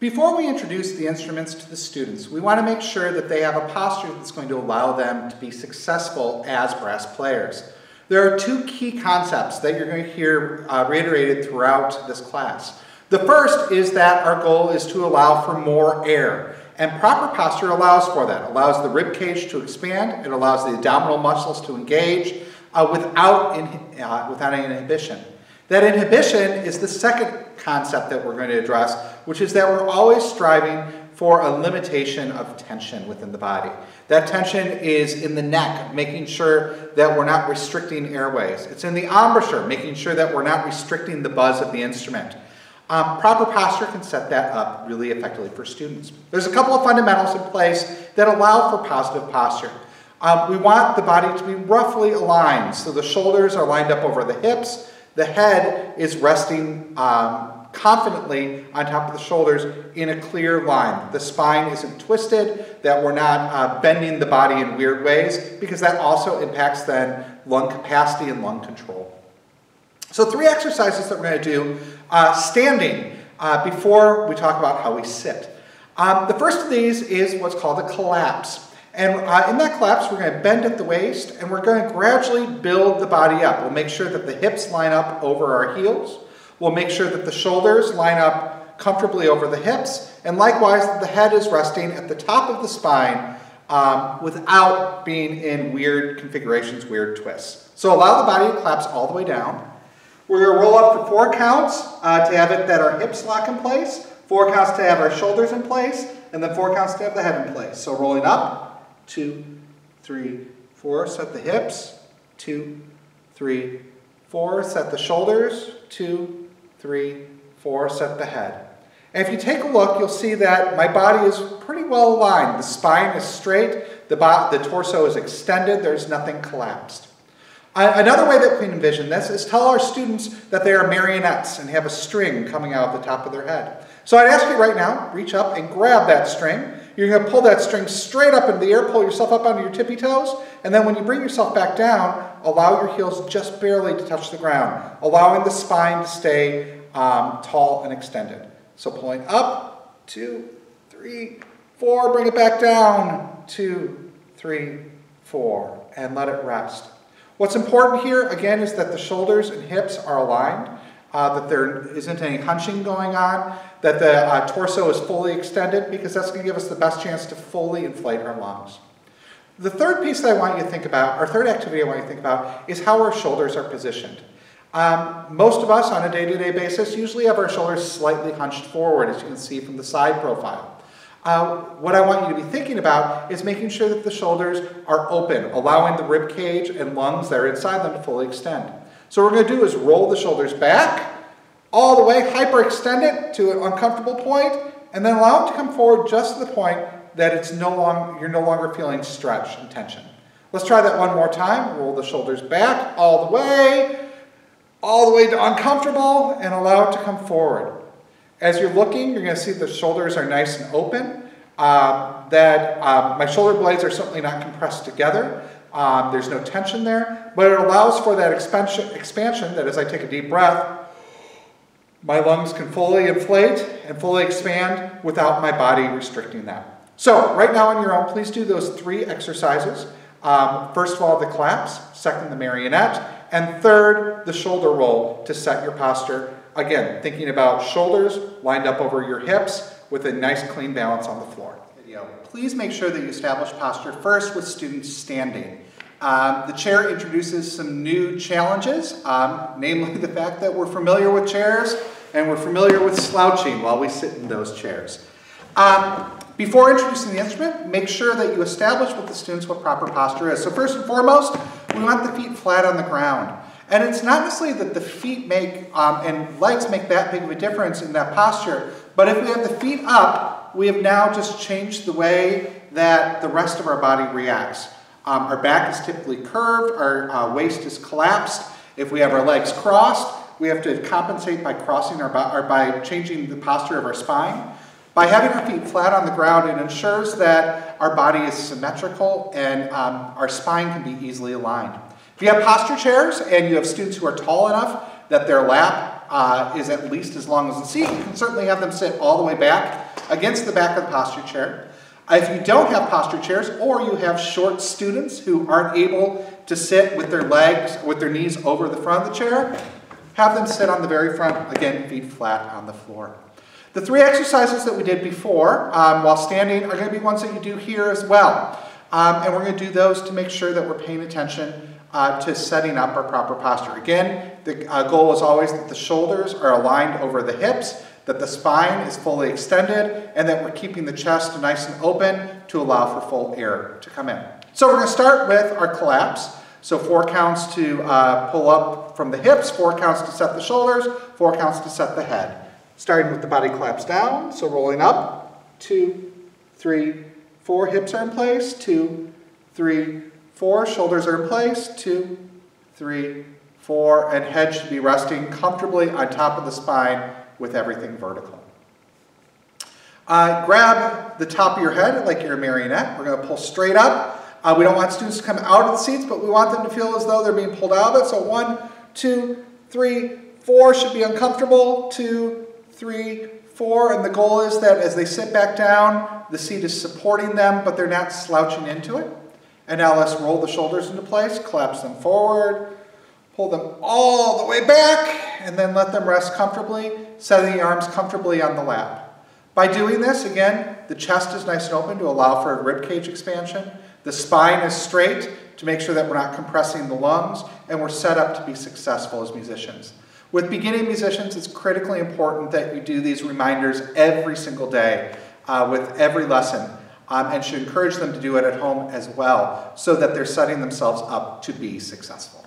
Before we introduce the instruments to the students, we want to make sure that they have a posture that's going to allow them to be successful as brass players. There are two key concepts that you're going to hear uh, reiterated throughout this class. The first is that our goal is to allow for more air. And proper posture allows for that. It allows the rib cage to expand. It allows the abdominal muscles to engage uh, without, in, uh, without any inhibition. That inhibition is the second concept that we're going to address, which is that we're always striving for a limitation of tension within the body. That tension is in the neck, making sure that we're not restricting airways. It's in the embouchure, making sure that we're not restricting the buzz of the instrument. Um, proper posture can set that up really effectively for students. There's a couple of fundamentals in place that allow for positive posture. Um, we want the body to be roughly aligned, so the shoulders are lined up over the hips, the head is resting um, confidently on top of the shoulders in a clear line. The spine isn't twisted, that we're not uh, bending the body in weird ways, because that also impacts then lung capacity and lung control. So three exercises that we're going to do uh, standing uh, before we talk about how we sit. Um, the first of these is what's called a collapse. And uh, in that collapse, we're going to bend at the waist and we're going to gradually build the body up. We'll make sure that the hips line up over our heels. We'll make sure that the shoulders line up comfortably over the hips. And likewise, the head is resting at the top of the spine um, without being in weird configurations, weird twists. So allow the body to collapse all the way down. We're going to roll up for four counts uh, to have it that our hips lock in place, four counts to have our shoulders in place, and then four counts to have the head in place. So rolling up, two, three, four, set the hips, two, three, four, set the shoulders, two, three, four, set the head. And if you take a look, you'll see that my body is pretty well aligned. The spine is straight, the, the torso is extended, there's nothing collapsed. Another way that we envision this is tell our students that they are marionettes and have a string coming out of the top of their head. So I'd ask you right now, reach up and grab that string. You're going to pull that string straight up into the air, pull yourself up onto your tippy toes, and then when you bring yourself back down, allow your heels just barely to touch the ground, allowing the spine to stay um, tall and extended. So pulling up, two, three, four, bring it back down, two, three, four, and let it rest. What's important here, again, is that the shoulders and hips are aligned, uh, that there isn't any hunching going on, that the uh, torso is fully extended, because that's going to give us the best chance to fully inflate our lungs. The third piece that I want you to think about, or third activity I want you to think about, is how our shoulders are positioned. Um, most of us on a day-to-day -day basis usually have our shoulders slightly hunched forward, as you can see from the side profile. Uh, what I want you to be thinking about is making sure that the shoulders are open, allowing the rib cage and lungs that are inside them to fully extend. So what we're going to do is roll the shoulders back, all the way, hyperextend it to an uncomfortable point, and then allow it to come forward just to the point that it's no long, you're no longer feeling stretch and tension. Let's try that one more time. Roll the shoulders back all the way, all the way to uncomfortable, and allow it to come forward. As you're looking, you're going to see the shoulders are nice and open, uh, that um, my shoulder blades are certainly not compressed together. Um, there's no tension there, but it allows for that expansion, expansion that as I take a deep breath, my lungs can fully inflate and fully expand without my body restricting that. So right now on your own, please do those three exercises. Um, first of all, the collapse, second, the marionette, and third, the shoulder roll to set your posture Again, thinking about shoulders lined up over your hips with a nice clean balance on the floor. Video. Please make sure that you establish posture first with students standing. Um, the chair introduces some new challenges, um, namely the fact that we're familiar with chairs and we're familiar with slouching while we sit in those chairs. Um, before introducing the instrument, make sure that you establish with the students what proper posture is. So first and foremost, we want the feet flat on the ground. And it's not necessarily that the feet make um, and legs make that big of a difference in that posture, but if we have the feet up, we have now just changed the way that the rest of our body reacts. Um, our back is typically curved, our uh, waist is collapsed. If we have our legs crossed, we have to compensate by crossing our or by changing the posture of our spine. By having our feet flat on the ground, it ensures that our body is symmetrical and um, our spine can be easily aligned. If you have posture chairs and you have students who are tall enough that their lap uh, is at least as long as the seat, you can certainly have them sit all the way back against the back of the posture chair. If you don't have posture chairs or you have short students who aren't able to sit with their legs, with their knees over the front of the chair, have them sit on the very front, again, feet flat on the floor. The three exercises that we did before um, while standing are going to be ones that you do here as well. Um, and we're going to do those to make sure that we're paying attention uh, to setting up our proper posture. Again, the uh, goal is always that the shoulders are aligned over the hips, that the spine is fully extended, and that we're keeping the chest nice and open to allow for full air to come in. So we're going to start with our collapse. So four counts to uh, pull up from the hips, four counts to set the shoulders, four counts to set the head. Starting with the body collapse down, so rolling up, two, three, four, hips are in place, two, three, four, shoulders are in place, two, three, four, and head should be resting comfortably on top of the spine with everything vertical. Uh, grab the top of your head like you're a marionette. We're going to pull straight up. Uh, we don't want students to come out of the seats, but we want them to feel as though they're being pulled out of it. So one, two, three, four should be uncomfortable. Two, three, four. And the goal is that as they sit back down, the seat is supporting them, but they're not slouching into it. And now let's roll the shoulders into place, collapse them forward, pull them all the way back, and then let them rest comfortably, setting the arms comfortably on the lap. By doing this, again, the chest is nice and open to allow for a rib cage expansion. The spine is straight to make sure that we're not compressing the lungs, and we're set up to be successful as musicians. With beginning musicians, it's critically important that you do these reminders every single day uh, with every lesson, um, and should encourage them to do it at home as well, so that they're setting themselves up to be successful.